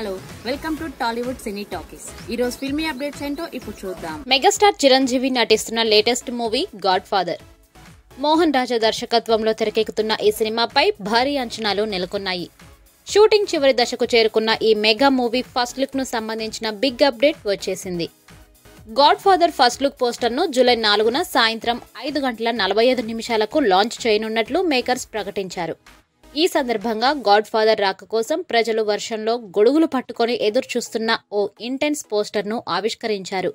Hello welcome to Tollywood cine talkies. ఈ రోజు filmy updates ఏంటో ఇప్పుడు చూద్దాం. మెగాస్టార్ చిరంజీవి నటిస్తున్న latest movie Godfather Mohan Raja దర్శకత్వంలో తెరకెక్కుతున్న ఈ సినిమాపై భారీ అంచనాలు నెలకొన్నాయి. షూటింగ్ చివరి దశకు చేరుకున్న ఈ మెగా మూవీ ఫస్ట్ లుక్ను సంబంధించిన బిగ్ అప్డేట్ వచ్చేసింది. గాడ్ ఫాదర్ ఫస్ట్ లుక్ పోస్టర్ను జూలై నాలుగున సాయంత్రం ఐదు గంటల నలభై ఐదు నిమిషాలకు లాంచ్ చేయనున్నట్లు మేకర్స్ ప్రకటించారు. ఈ సందర్భంగా గాడ్ ఫాదర్ రాక కోసం ప్రజలు వర్షంలో గొడుగులు పట్టుకొని ఎదురు చూస్తున్న ఓ ఇంటెన్స్ పోస్టర్ను ఆవిష్కరించారు.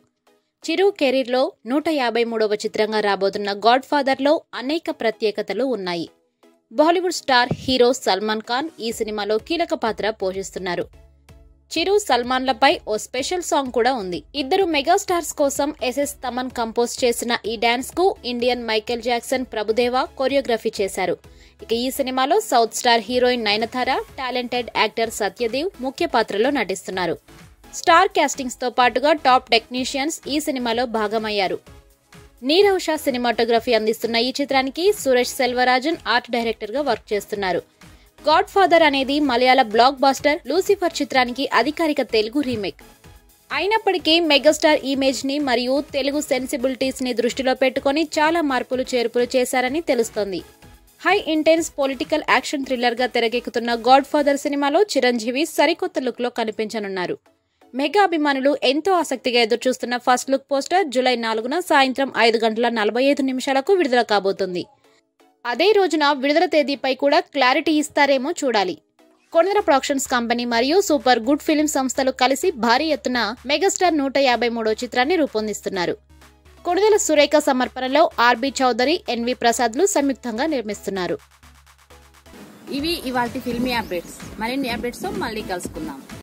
చిరు కెరీర్లో నూట యాభై మూడవ చిత్రంగా రాబోతున్న గాడ్ ఫాదర్లో అనేక ప్రత్యేకతలు ఉన్నాయి. Bollywood star hero Salman Khan ఈ సినిమాలో కీలక పాత్ర పోషిస్తున్నారు. చిరు సల్మాన్లపై ఓ స్పెషల్ సాంగ్ కూడా ఉంది. ఇద్దరు మెగాస్టార్స్ కోసం ఎస్ఎస్ తమన్ కంపోజ్ చేసిన ఈ డాన్స్కు Indian Michael Jackson Prabhudeva choreography చేశారు. ఇక ఈ సినిమాలో south star heroine Nayanthara talented actor Satyadev ముఖ్య పాత్రలో నటిస్తున్నారు. స్టార్ క్యాస్టింగ్స్తో పాటుగా టాప్ టెక్నీషియన్స్ ఈ సినిమాలో భాగమయ్యారు. నీరవ్ షా సినిమాటోగ్రఫీ అందిస్తున్న ఈ చిత్రానికి సురేష్ సెల్వరాజన్ ఆర్ట్ డైరెక్టర్గా వర్క్ చేస్తున్నారు. గాడ్ ఫాదర్ అనేది మలయాళ బ్లాక్ బాస్టర్ లూసిఫర్ చిత్రానికి అధికారిక తెలుగు రీమేక్. అయినప్పటికీ మెగాస్టార్ ఇమేజ్ని మరియు తెలుగు సెన్సిబిలిటీస్ని దృష్టిలో పెట్టుకొని చాలా మార్పులు చేర్పులు చేశారని తెలుస్తోంది. హై ఇంటెన్స్ పొలిటికల్ యాక్షన్ థ్రిల్లర్గా తెరకెక్కుతున్న గాడ్ ఫాదర్ సినిమాలో చిరంజీవి సరికొత్త లుక్లో కనిపించనున్నారు. మెగా అభిమానులు ఎంతో ఆసక్తిగా ఎదురుచూస్తున్న ఫస్ట్ లుక్ పోస్టర్ జూలై నాలుగున సాయంత్రం ఐదు గంటల నలభై ఐదు నిమిషాలకు విడుదల కాబోతుంది. అదే రోజున విడుదల తేదీపై కూడా క్లారిటీ ఇస్తారేమో చూడాలి. కొనర ప్రొడక్షన్స్ కంపెనీ మరియు సూపర్ గుడ్ ఫిలిం సంస్థలు కలిసి భారీ ఎత్తున మెగాస్టార్ నూట యాభై మూడో చిత్రాన్ని రూపొందిస్తున్నారు. కొడుదల సురేఖ సమర్పణలో ఆర్బి చౌదరి ఎన్వి ప్రసాద్లు సంయుక్తంగా నిర్మిస్తున్నారు. ఇవి ఇవాటి ఫిల్మీ అప్డేట్స్. మరిన్ని అప్డేట్స్ మళ్ళీ కలుసుకుందాం.